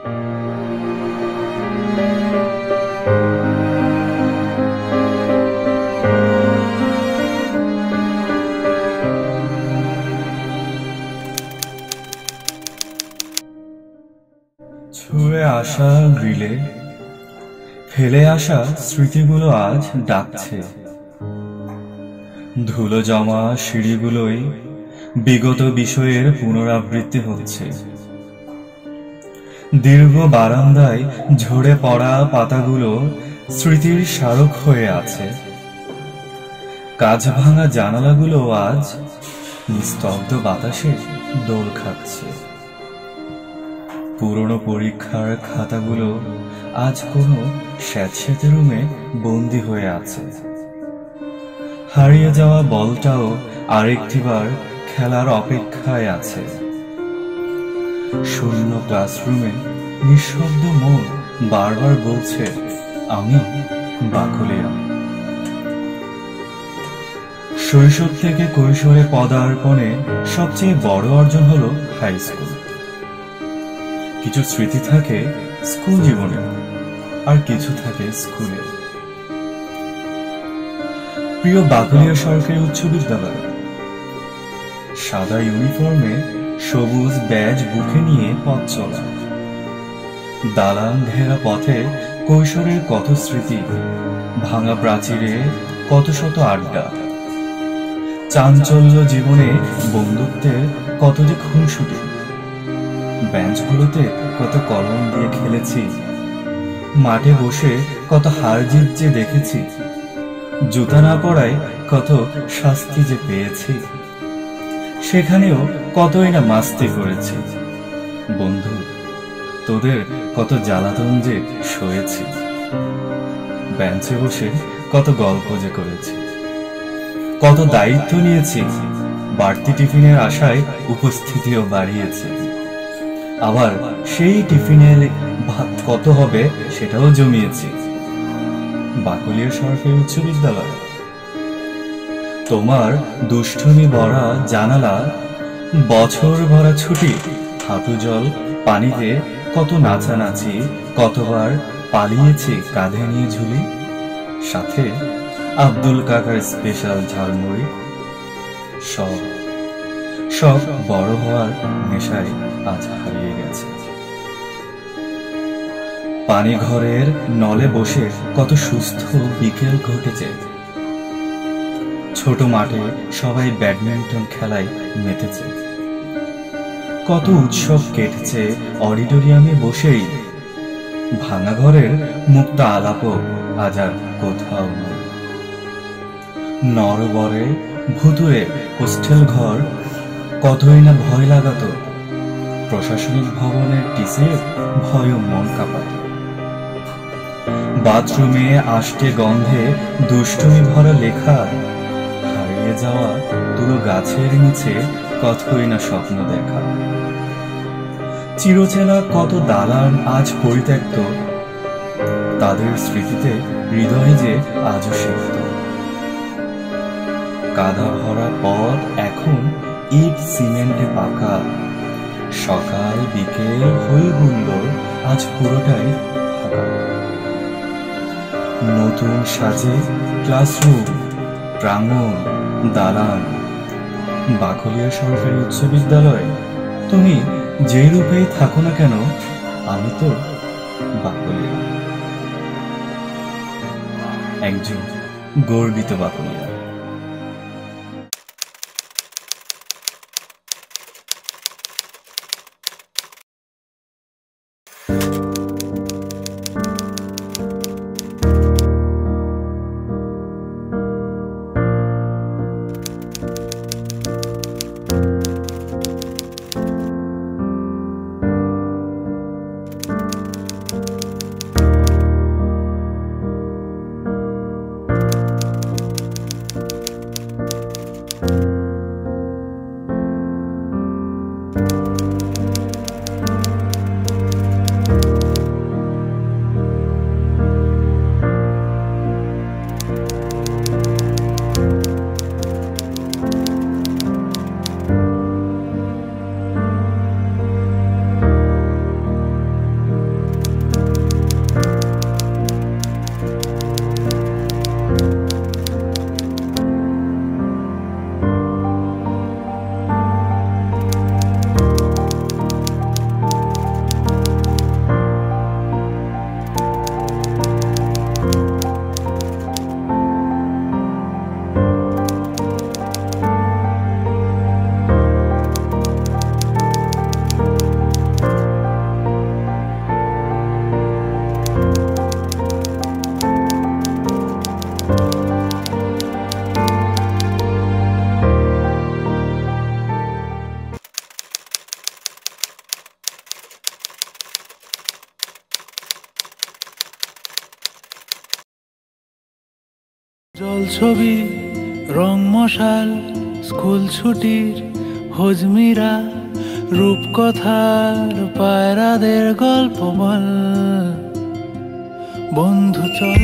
ছুঁড়ে আসা গ্রিলে, ফেলে আসা স্মৃতিগুলো আজ ডাকছে। ধুলো জমা সিঁড়িগুলোই বিগত বিষয়ের পুনরাবৃত্তি হচ্ছে। দীর্ঘ বারান্দায় ঝরে পড়া পাতাগুলো স্মৃতির স্মারক হয়ে আছে। কাজ ভাঙা জানালাগুলো আজ নিস্তব্ধ বাতাসে দোল খাচ্ছে। পুরনো পরীক্ষার খাতাগুলো আজ কোনো স্যাঁতস্যাঁতে রুমে বন্দি হয়ে আছে। হারিয়ে যাওয়া বলটাও আরেকটিবার খেলার অপেক্ষায় আছে। শূন্য ক্লাসরুমে নিঃশব্দ মন বারবার বলছে আমি বাকলিয়া। শৈশব থেকে কৈশোরে পদার্পণে সবচেয়ে বড় অর্জন হলো হাই স্কুল কিছু স্মৃতি থাকে স্কুল জীবনে, আর কিছু থাকে স্কুলে প্রিয় বাগুলিয়া সরকারি উচ্চ বিদ্যালয়। সাদা ইউনিফর্মে সবুজ ব্যাজ বুকে নিয়ে পথ চলা। দালান ঘেরা পথে কৈশোরের কত স্মৃতি ভাঙা প্রাচীরে কত শত আড্ডা। চাঞ্চল্য জীবনে বন্ধুত্বের কত যে খুনসুটি। বেঞ্চগুলোতে কত কলম দিয়ে খেলেছি। মাঠে বসে কত হার জিত যে দেখেছি। জুতা না পড়ায় কত শাস্তি যে পেয়েছি। সেখানেও কতই না মাস্তি করেছি। বন্ধু, তোদের কত জ্বালাতন যে সয়েছি। বেঞ্চে বসে কত গল্প যে করেছি। কত দায়িত্ব নিয়েছি, বাড়তি টিফিনের আশায় উপস্থিতিও বাড়িয়েছি। আবার সেই টিফিনের ভাত কত হবে সেটাও জমিয়েছি। বাকলিয়া সরকারি উচ্চ বিদ্যালয়। তোমার দুষ্টমি ভরা জানালা বছর ভরা ছুটি। হাঁটু জল, পানিতে কত নাচানাচি, কতবার পালিয়েছি কাঁধে নিয়ে ঝুলি। সাথে আব্দুল কাকার স্পেশাল ঝালমুড়ি। সব সব বড় হওয়ার নেশায় আজ হারিয়ে গেছে। পানি ঘরের নলে বসে কত সুস্থ বিকেল ঘটেছে। ছোট মাঠে সবাই ব্যাডমিন্টন খেলায় মেতেছে। কত উৎসব কেটেছে অডিটোরিয়ামে বসেই। ভাঙা ঘরের মুক্ত আলাপও আজ আর কোথাও নেই। নরবরে ভুতুরে হোস্টেল ঘর, কতই না ভয় লাগাতো। প্রশাসনিক ভবনের টিসে ভয় মন কাঁপাতো। বাথরুমে আষ্টে গন্ধে দুষ্টুমি ভরা লেখা যাওয়া তুলো গাছের নিচে কতই না স্বপ্ন দেখা। চিরচেনা কত দালান আজ পরিত্যক্ত, তাদের স্মৃতিতে হৃদয়ে যে আজও সিক্ত। কাদা ভরা পথ এখন ইট সিমেন্টে পাকা, সকাল বিকেল হয়ে হুল্লোড় আজ পুরোটাই নতুন সাজে ক্লাসরুম, প্রাঙ্গণ দালান বাকলিয়া সরকারি উচ্চ বিদ্যালয় তুমি যে রূপেই থাকো না কেন, আমি তো বাকলিয়া। একজন গর্বিত বাকলিয়া। ছবি, রং মশাল, স্কুল ছুটির, হজমিরা, রূপকথার, পায়রাদের গল্প বল। বন্ধু, চল।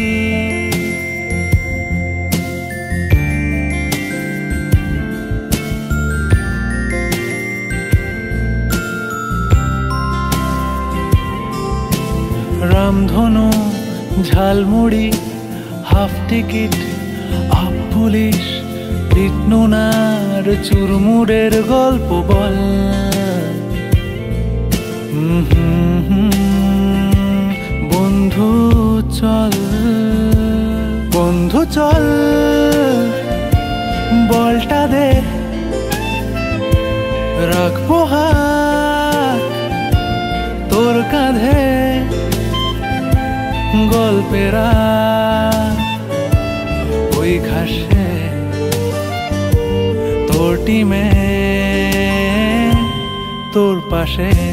রামধনু, ঝালমুড়ি, হাফ টিকিট ভাব কৃষ্ণনার চুরমুরের গল্প বল। বন্ধু চল বন্ধু চল, বলটা দে। রাখব হাত, তোর কাঁধে গল্পেরা sé.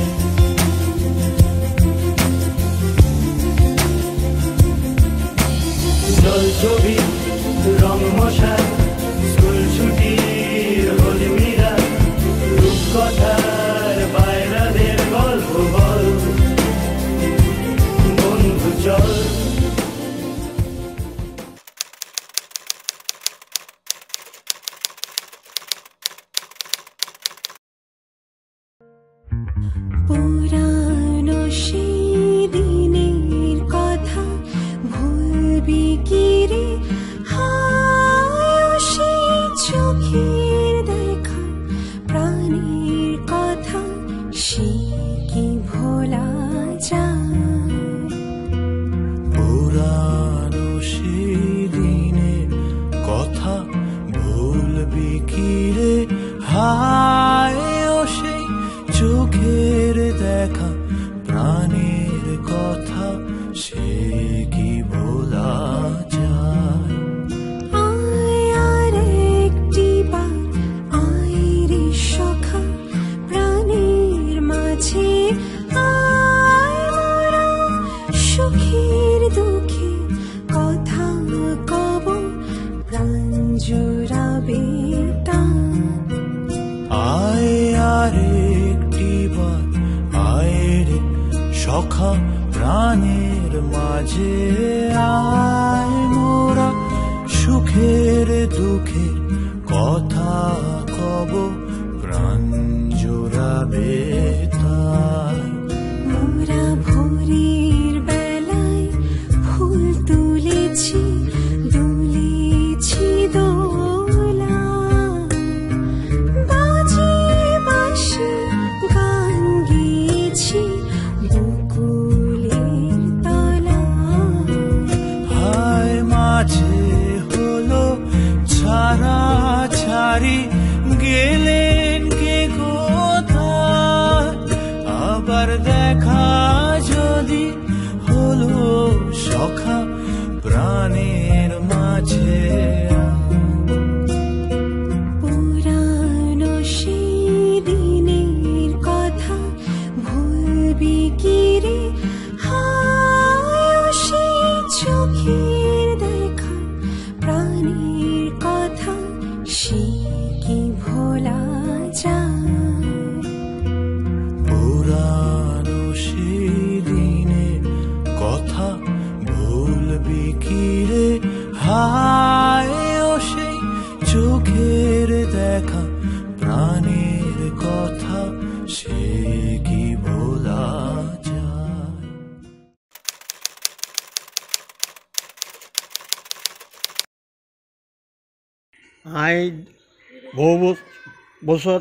বছর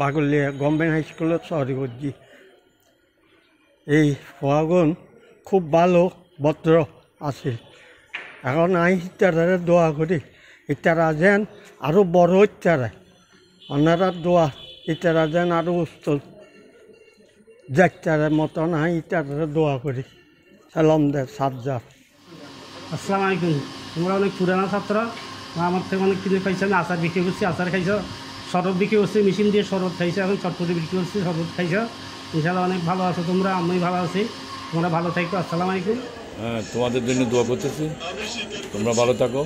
বাগলিয়া গভর্নমেন্ট হাইস্কুলত চহরি করছি এই ফোয়াগন খুব ভালো, ভদ্র আছে। এখন আই ইত্যাদারে দোয়া করি ইত্যারা যেন আরও বড় ইত্যারা অন্যরা দোয়া ইত্যারা যেন আরও উস্ত যার মতন আই ইত্যাদারে দোয়া করি। সালাম দে সাজ্জার আসসালামু আলাইকুম। তোমরা অনেক পুরানো ছাত্র, আমার থেকে অনেক কিনে খাইছো, আমি আচার বিক্রি করছি, আচার খাইছো। শরৎ বিক্রি হচ্ছে মেশিন দিয়ে শরৎ খাইছে এখন চটপটি বিক্রি হচ্ছে শরৎ খাইছে। ইনশাল্লাহ অনেক ভালো আছো তোমরা আমি ভালো আছি। তোমরা ভালো থাকো আসসালাম আলাইকুম। হ্যাঁ তোমাদের জন্য দোয়া করতেছি। তোমরা ভালো থাকো।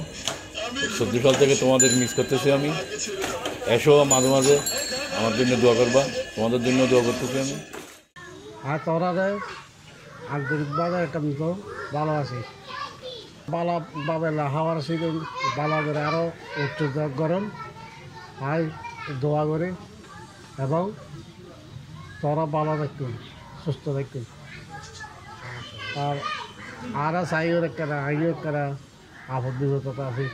সদ্যকাল থেকে তোমাদের মিস করতেছি আমি। এসো মাঝে মাঝে আমার জন্য দোয়া করবা। তোমাদের জন্য দোয়া করতেছি আমি। হ্যাঁ তোরা আন্তরিকভাবে একটা ভালো আছি বালা বাবেলা হাওয়ার ছিল বালাদের আরও উচ্চ গরম। আর দোয়া করে এবং তোরা ভালো থাকুন সুস্থ থাকুন আর আর চাইও একটা আইও একটা আপদ বিপদতা আছে।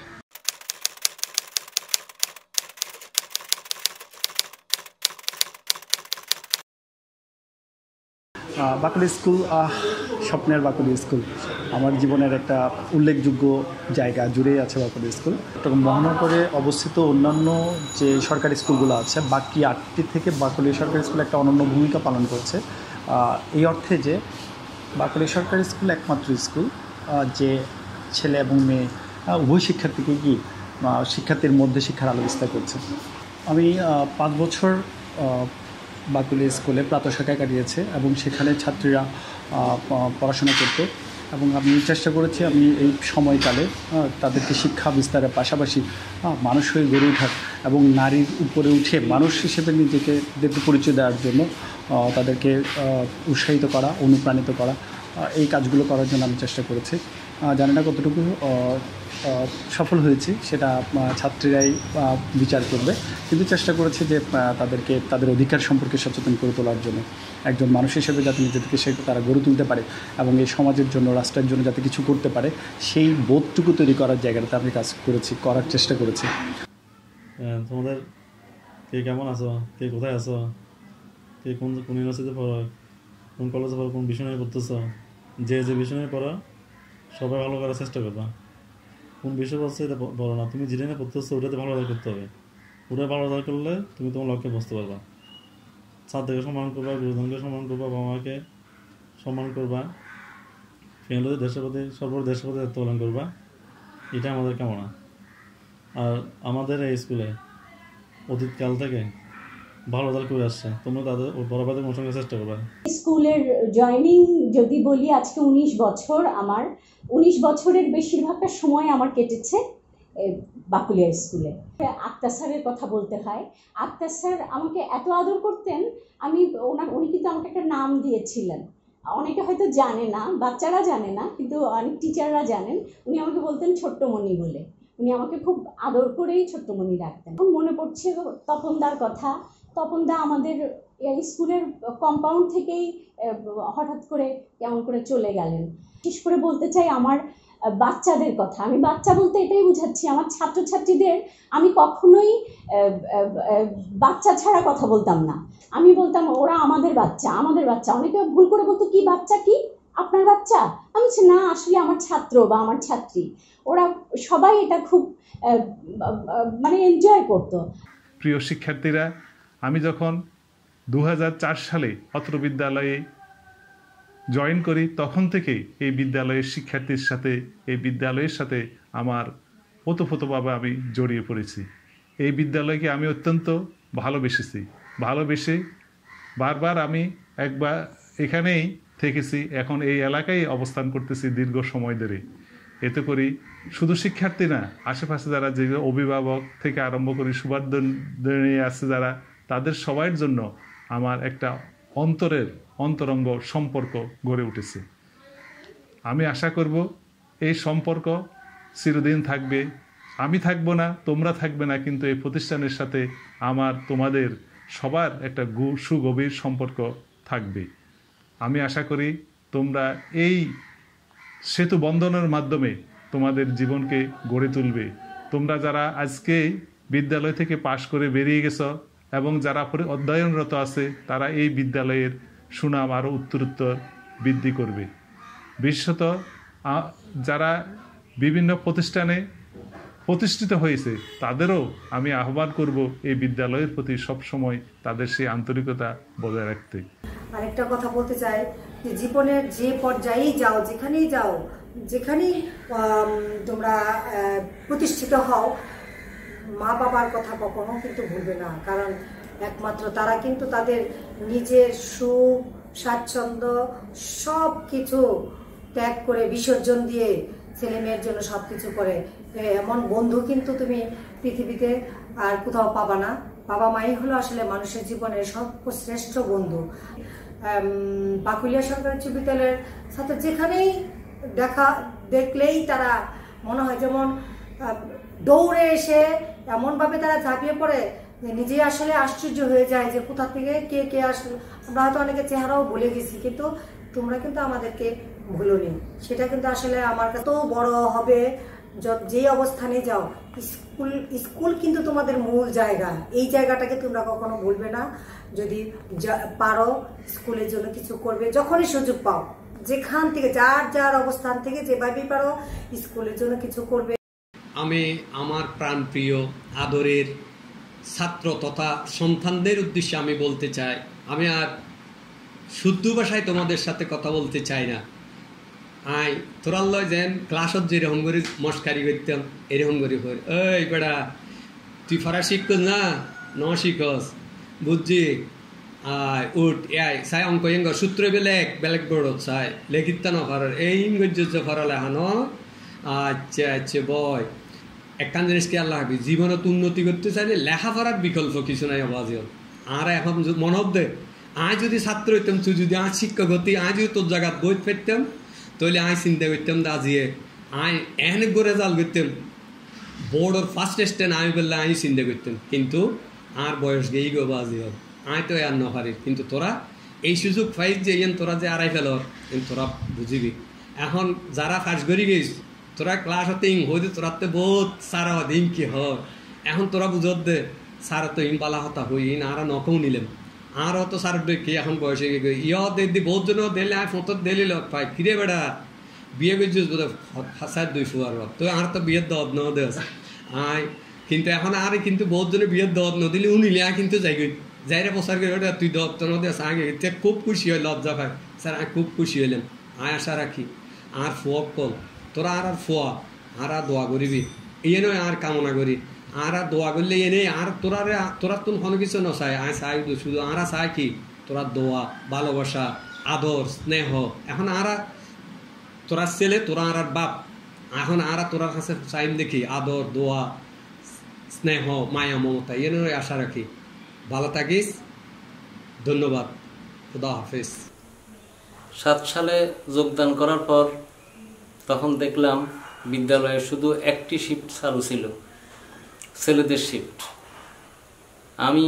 বাকলি স্কুল স্বপ্নের বাকলি স্কুল। আমার জীবনের একটা উল্লেখযোগ্য জায়গা জুড়েই আছে বাকলি স্কুল। চট্টগ্রাম মহানগরে অবস্থিত অন্যান্য যে সরকারি স্কুলগুলো আছে, বাকি আটটি থেকে বাকলি সরকারি স্কুল একটা অনন্য ভূমিকা পালন করছে। এই অর্থে যে বাকলি সরকারি স্কুল একমাত্র স্কুল যে ছেলে এবং মেয়ে উভয় শিক্ষার্থীকে কি শিক্ষার্থীর মধ্যে শিক্ষার আলো বিস্তার করছে। আমি পাঁচ বছর বাকুলি স্কুলে প্রাতঃশাখায় কাটিয়েছে এবং সেখানে ছাত্রীরা পড়াশোনা করতো। এবং আমি চেষ্টা করেছি আমি এই সময়কালে তাদেরকে শিক্ষা বিস্তারের পাশাপাশি মানুষ হয়ে গড়ে ওঠার এবং নারীর উপরে উঠে মানুষ হিসেবে নিজেকে দেখতে পরিচয় দেওয়ার জন্য তাদেরকে উৎসাহিত করা, অনুপ্রাণিত করা এই কাজগুলো করার জন্য আমি চেষ্টা করেছি। জানি না কতটুকু সফল হয়েছি, সেটা ছাত্রীরাই বিচার করবে। কিন্তু চেষ্টা করেছে যে তাদেরকে, তাদের অধিকার সম্পর্কে সচেতন করে তোলার জন্য। একজন মানুষ হিসেবে যাতে নিজেদেরকে সে তারা গড়ে তুলতে পারে এবং এই সমাজের জন্য, রাষ্ট্রের জন্য যাতে কিছু করতে পারে, সেই বোধটুকু তৈরি করার জায়গাটাতে আমি কাজ করেছি, করার চেষ্টা করেছি। তোমাদের কে কেমন আছো? কে কোথায় আছো? কে কোন কোন ইউনিভার্সিটিতে পড়ো? কোন কলেজে পড়ো? কোন বিষয় নিয়ে পড়তেছো? যে যে বিষয় নিয়ে পড়ো, সবাই ভালো করার চেষ্টা করবা। কোন বিষয় পড়ছো এটা পড়ো না। তুমি যেটা নিয়ে পড়তেছো ওটাতে ভালো রেজাল্ট করতে হবে। ওটা ভালো রেজাল্ট করলে তুমি তোমার লক্ষ্যে বসতে পারবা। ছাত্রকে সম্মান করবা, গুরুজনকে সম্মান করবা বাবা মাকে সম্মান করবা, ফ্যামিলিতে দেশের প্রতি সর্বোপরি দেশের প্রতি পালন করবা। এটা আমাদের কামনা। আর আমাদের এই স্কুলে অতীতকাল থেকে ভালো রেজাল্ট করে আসছে। তোমরা তাদের বরাবরের অনুসরণের চেষ্টা করবে। স্কুলের জয়নিং যদি বলি, আজকে উনিশ বছর আমার উনিশ বছরের বেশিরভাগটা সময় আমার কেটেছে বাকুলিয়া স্কুলে। আক্তার স্যারের কথা বলতে হয়। আক্তার স্যার আমাকে এত আদর করতেন, আমি ওনার, উনি কিন্তু আমাকে একটা নাম দিয়েছিলেন। অনেকে হয়তো জানে না, বাচ্চারা জানে না, কিন্তু অনেক টিচাররা জানেন। উনি আমাকে বলতেন ছোট্টমণি বলে। উনি আমাকে খুব আদর করেই ছোট্টমণি রাখতেন। মনে পড়ছে তপনদার কথা তপনদা আমাদের স্কুলের কম্পাউন্ড থেকেই হঠাৎ করে কেমন করে চলে গেলেন। বিশেষ করে বলতে চাই আমার বাচ্চাদের কথা। আমি বাচ্চা বলতে এটাই বুঝাচ্ছি, আমার ছাত্রছাত্রীদের আমি কখনোই বাচ্চা ছাড়া কথা বলতাম না। আমি বলতাম, ওরা আমাদের বাচ্চা আমাদের বাচ্চা। অনেকে ভুল করে বলতো, কি বাচ্চা কি? আপনার বাচ্চা? আমি বলছি, না, আসলে আমার ছাত্র বা আমার ছাত্রী। ওরা সবাই এটা খুব মানে এনজয় করতো। প্রিয় শিক্ষার্থীরা আমি যখন দু হাজার চার সালে অত্র বিদ্যালয়ে জয়েন করি, তখন থেকেই এই বিদ্যালয়ের শিক্ষার্থীর সাথে, এই বিদ্যালয়ের সাথে আমার ওতপ্রোতভাবে আমি জড়িয়ে পড়েছি। এই বিদ্যালয়কে আমি অত্যন্ত ভালোবেসেছি। ভালোবেসে বারবার আমি একবার এখানেই থেকেছি। এখন এই এলাকায় অবস্থান করতেছি দীর্ঘ সময় ধরে। এতে করি শুধু শিক্ষার্থী না, আশেপাশে যারা যে অভিভাবক থেকে আরম্ভ করে সুবাদ্দনী আছে যারা তাদের সবার জন্য আমার একটা অন্তরের অন্তরঙ্গ সম্পর্ক গড়ে উঠেছে। আমি আশা করব এই সম্পর্ক চিরদিন থাকবে। আমি থাকব না, তোমরা থাকবে না, কিন্তু এই প্রতিষ্ঠানের সাথে আমার, তোমাদের সবার একটা গু, সুগভীর সম্পর্ক থাকবে। আমি আশা করি তোমরা এই সেতু বন্ধনের মাধ্যমে তোমাদের জীবনকে গড়ে তুলবে। তোমরা যারা আজকে বিদ্যালয় থেকে পাশ করে বেরিয়ে গেছ এবং যারা অধ্যয়নরত আছে, তারা এই বিদ্যালয়ের সুনাম আরও উত্তরোত্তর বৃদ্ধি করবে। বিশেষত যারা বিভিন্ন প্রতিষ্ঠানে প্রতিষ্ঠিত হয়েছে, তাদেরও আমি আহ্বান করব এই বিদ্যালয়ের প্রতি সবসময় তাদের সেই আন্তরিকতা বজায় রাখতে। আরেকটা কথা বলতে চাই, যে জীবনের যে পর্যায়েই যাও, যেখানেই যাও, যেখানেই তোমরা প্রতিষ্ঠিত হও মা বাবার কথা কখনো কিন্তু ভুলবে না, কারণ একমাত্র তারা কিন্তু তাদের নিজের সুখ, স্বাচ্ছন্দ্য সব কিছু ত্যাগ করে, বিসর্জন দিয়ে ছেলে মেয়ের জন্য সব কিছু করে এমন বন্ধু কিন্তু তুমি পৃথিবীতে আর কোথাও পাবা না। বাবা মাই হলো আসলে মানুষের জীবনের সর্বশ্রেষ্ঠ বন্ধু। বাকুলিয়া সরকারি উচ্চ বিদ্যালয়ের ছাত্র যেখানেই দেখা, দেখলেই তারা মনে হয় যেমন দৌড়ে এসে এমনভাবে তারা ঝাঁপিয়ে পড়ে যে নিজেই আসলে আশ্চর্য হয়ে যায় যে কোথা থেকে কে কে আসলো। আমরা হয়তো অনেকে চেহারাও বলে গেছি, কিন্তু তোমরা কিন্তু আমাদেরকে ভুলোনি। সেটা কিন্তু আসলে আমার কাছে তো বড় হবে য- অবস্থানে যাও, স্কুল স্কুল কিন্তু তোমাদের মূল জায়গা। এই জায়গাটাকে তোমরা কখনো ভুলবে না। যদি পারো, স্কুলের জন্য কিছু করবে, যখনই সুযোগ পাও। যেখান থেকে, যার যার অবস্থান থেকে যেভাবেই পারো, স্কুলের জন্য কিছু করবে। আমি আমার প্রাণপ্রিয়, আদরের ছাত্র তথা সন্তানদের উদ্দেশ্যে আমি বলতে চাই, আমি আর শুদ্ধ ভাষায় তোমাদের সাথে কথা বলতে চাই না। আই তোরাল লয় যেন ক্লাসত যেরকম করে মস্কারি করতাম এরকম করে হই। ওই বেড়া, তুই ফরা শিখস না? ন শিখস। বুঝছি? আয়, উঠ আয়, সাই অঙ্ক ইঙ্গ সূত্র বেলেগ বেলেগ বোর্ডত চাই লেখিত না ফরার, এই ইংরেজ ফরালে হানো? আচ্ছা আচ্ছা বয়। একখান জিনিস আল্লাহ হাবি জীবনত উন্নতি করতে চাইলে লেখাপড়ার বিকল্প কিছু নাই অবাজিও আর এখন মনত দে আয় যদি ছাত্র হইতাম, তুই যদি আয় শিক্ষক হতি আয় যদি তোর জায়গা বই পেতাম, তাহলে আয় চিন্তা করতাম দাজিয়ে আয় এহেন গড়ে জাল করতাম। বোর্ডর ফার্স্ট স্ট্যান্ড আমি বললে আমি চিন্তা করতাম। কিন্তু আর বয়স গেই গো বাজিও আয় তো আর নপারি কিন্তু তোরা এই সুযোগ পাইস যে তোরা যে আড়াই ফেল তোরা বুঝিবি। এখন যারা ফার্স্ট করি গেছ তোরা ক্লাস হতে ইং হইতে তোরা তো বহুত সারা হতে ইম কি হয়? এখন তোরা বুঝত দে, সারা তো ইম পালা হতা হই, ইন আর নকও নিলাম। আর তো সার কি এখন বয়সে ইয় দে দি বহুত জন দিলে আয় ফটো দিলি লগ পাই। কিরে বেড়া, বিয়ে করছিস বোধ হাসার দুই ফুয়ার তো আর তো বিয়ের দদ ন দেস আয় কিন্তু এখন আর কিন্তু বহুত জনে বিয়ের দদ ন দিলে উনিলে আয় কিন্তু যাই গই যাইরে প্রচার করে ওটা তুই দদ তো ন দেস আগে খুব খুশি হয়, লজ্জা পায়। স্যার আমি খুব খুশি হইলাম আয় আশা রাখি আর ফুয়ক কল। তোরা আর আর ফুয়া, আর আর দোয়া করিবি। এই নয় আর কামনা করি। আর আর দোয়া করলে এনে আর তোরা তোরা তো কোনো কিছু নচাই আয় চাই শুধু আর চাই কি? তোরা দোয়া, ভালোবাসা, আদর, স্নেহ। এখন আর তোরা ছেলে, তোরা আর আর বাপ। এখন আর তোরার কাছে চাইম দেখি, আদর, দোয়া, স্নেহ, মায়া, মমতা। নয়, আশা রাখি। ভালো থাকিস। ধন্যবাদ। খুদা হাফিজ। সাত সালে যোগদান করার পর তখন দেখলাম বিদ্যালয়ে শুধু একটি শিফট চালু ছিল ছেলেদের শিফট আমি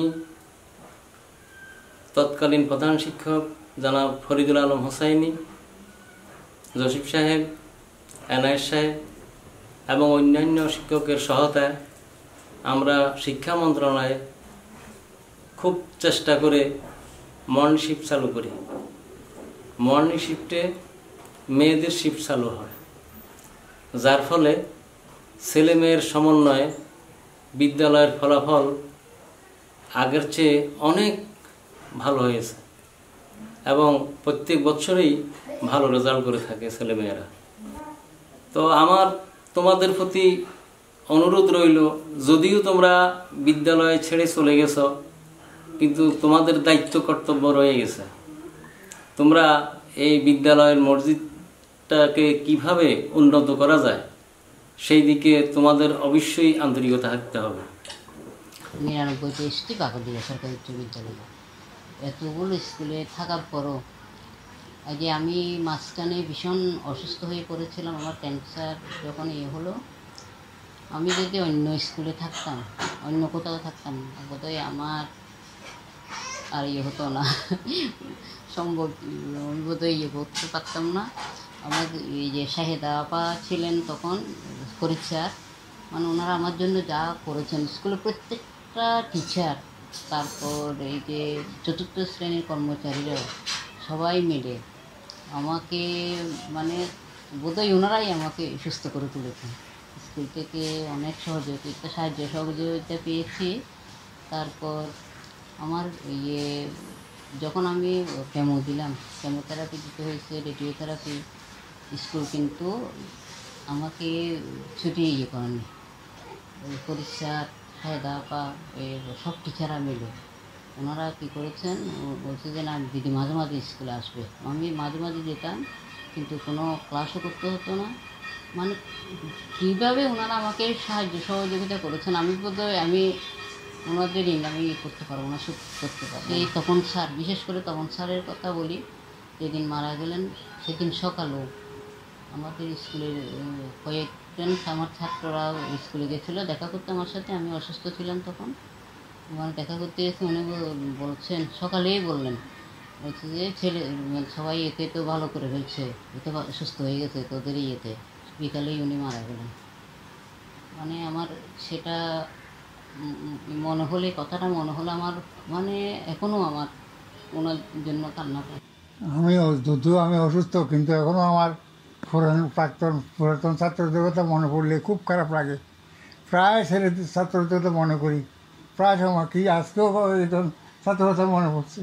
তৎকালীন প্রধান শিক্ষক জনাব ফরিদুল আলম হোসাইনি, জসিফ সাহেব এনায়েত সাহেব এবং অন্যান্য শিক্ষকের সহায়তায় আমরা শিক্ষা মন্ত্রণালয়ে খুব চেষ্টা করে মর্নিং শিফট চালু করি। মর্নিং শিফটে মেয়েদের শিফট চালু হয়। যার ফলে ছেলে মেয়ের সমন্বয়ে বিদ্যালয়ের ফলাফল আগের চেয়ে অনেক ভালো হয়েছে এবং প্রত্যেক বছরেই ভালো রেজাল্ট করে থাকে ছেলেমেয়েরা তো আমার তোমাদের প্রতি অনুরোধ রইল, যদিও তোমরা বিদ্যালয়ে ছেড়ে চলে গেছ, কিন্তু তোমাদের দায়িত্ব কর্তব্য রয়ে গেছে। তোমরা এই বিদ্যালয়ের মসজিদটাকে কীভাবে উন্নত করা যায়, সেই দিকে তোমাদের অবশ্যই আন্তরিকতা থাকতে হবে। নিরানব্বইতে এসেছি বাঁকুড়িয়া সরকারি উচ্চ বিদ্যালয়ে। এতগুলো স্কুলে থাকার পরও যে আমি মাঝখানে ভীষণ অসুস্থ হয়ে পড়েছিলাম, আমার ক্যান্সার যখন এ হলো, আমি যদি অন্য স্কুলে থাকতাম, অন্য কোথাও থাকতাম, বোধহয় আমার আর ইয়ে হতো না, সম্ভব বোধহয় ইয়ে করতে পারতাম না। আমার এই যে শাহেদা আপা ছিলেন তখন পরীক্ষার মানে ওনারা আমার জন্য যা করেছেন স্কুলের প্রত্যেকটা টিচার তারপর এই যে চতুর্থ শ্রেণির কর্মচারীরাও সবাই মিলে আমাকে মানে বোধহয় ওনারাই আমাকে সুস্থ করে তুলেছেন। স্কুল থেকে অনেক সহযোগিতা, সাহায্য, সহযোগিতা পেয়েছি। তারপর আমার ইয়ে যখন আমি কেমো দিলাম, কেমোথেরাপি দিতে হয়েছে, রেডিওথেরাপি স্কুল কিন্তু আমাকে ছুটি ইয়ে করেনি। পরীক্ষা, ফায়দা বা সব টিচাররা মিলে। ওনারা কী করেছেন বলছে যে, না, দিদি মাঝে মাঝে স্কুলে আসবে। আমি মাঝে মাঝে যেতাম, কিন্তু কোনো ক্লাসও করতে হতো না। মানে কীভাবে ওনারা আমাকে সাহায্য সহযোগিতা করেছেন, আমি বোধহয়, আমি ওনাদের ঋণ আমি ইয়ে করতে পারব না শোধ করতে পারব এই তখন স্যার, বিশেষ করে তখন স্যারের কথা বলি, যেদিন মারা গেলেন, সেদিন সকালেও আমাদের স্কুলের কয়েকজন আমার ছাত্ররা স্কুলে গেছিল। দেখা করতে আমার সাথে, আমি অসুস্থ ছিলাম তখন। মানে দেখা করতে এসে উনি বলছেন, সকালেই বললেন। বলছে যে, ছেলে সবাই এতে তো ভালো করে হয়েছে। এতে সুস্থ হয়ে গেছে তোদের ইয়েতে। বিকালেই উনি মারা গেলেন। মানে আমার সেটা মনে হলে, কথাটা মনে হলে আমার মানে এখনও আমার, ওনার জন্য কান্না পায়। আমি যদিও আমি অসুস্থ, কিন্তু এখনও আমার পুরানো প্রাক্তন, পুরাতন ছাত্রদের কথা মনে পড়লে খুব খারাপ লাগে। প্রায় ছেলে ছাত্রদের কথা মনে করি। প্রায় সময় কি আজকেও একজন ছাত্র কথা মনে পড়ছে।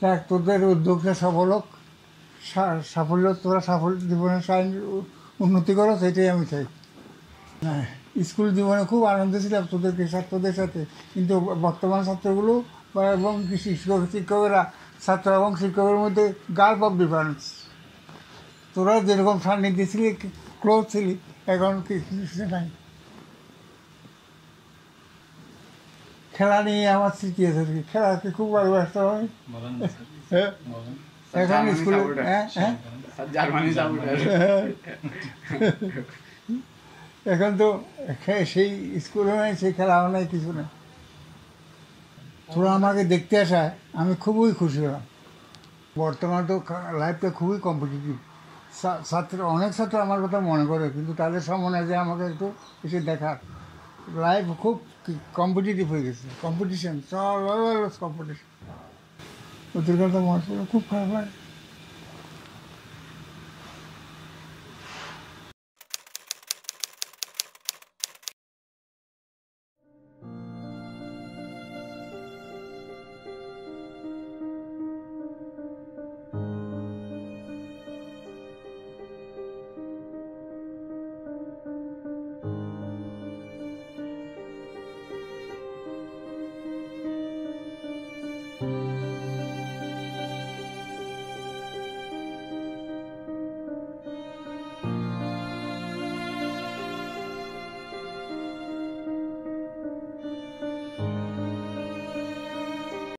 দেখ, তোদের উদ্যোগটা সফল হোক। সাফল্য, তোরা সাফল্য সাইন উন্নতি করো, সেটাই আমি চাই। হ্যাঁ স্কুল জীবনে খুব আনন্দ ছিলাম তোদেরকে, ছাত্রদের সাথে। কিন্তু বর্তমান ছাত্রগুলো এবং শিক্ষক, শিক্ষকেরা, ছাত্র এবং শিক্ষকের মধ্যে গাল্প অফ ডিফারেন্স তোরা যেরকম সান্নিধ্য ছিলি ক্লোজ ছিলি এখন কিছু নাই। খেলা নিয়ে আমার স্মৃতি আছে আর কি। খেলাকে খুব ভালোবাসতে হয় হ্যাঁ। এখন স্কুলে হ্যাঁ হ্যাঁ। এখন তো সেই স্কুলও নাই সেই খেলাও নাই কিছু নাই। তোরা আমাকে দেখতে আসায় আমি খুবই খুশি হলাম। বর্তমান তো লাইফটা খুবই কম্পিটিটিভ ছাত্র অনেক ছাত্র আমার কথা মনে করে, কিন্তু তাদের সামনে যে আমাকে একটু কিছু দেখার। লাইফ খুব কম্পিটিটিভ হয়ে গেছে। কম্পিটিশন সব কম্পিটিশন ওদের কথা মনে খুব খারাপ লাগে।